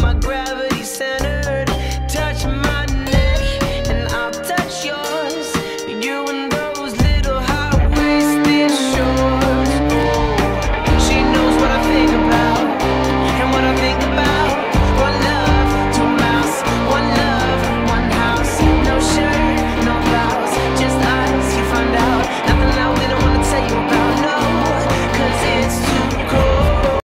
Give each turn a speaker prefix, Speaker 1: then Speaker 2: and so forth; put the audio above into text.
Speaker 1: my gravity.